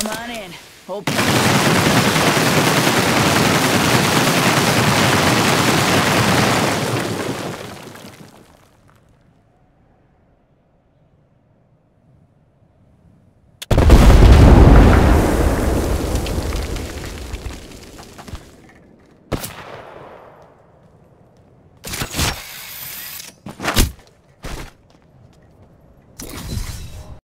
Come on in. Hope.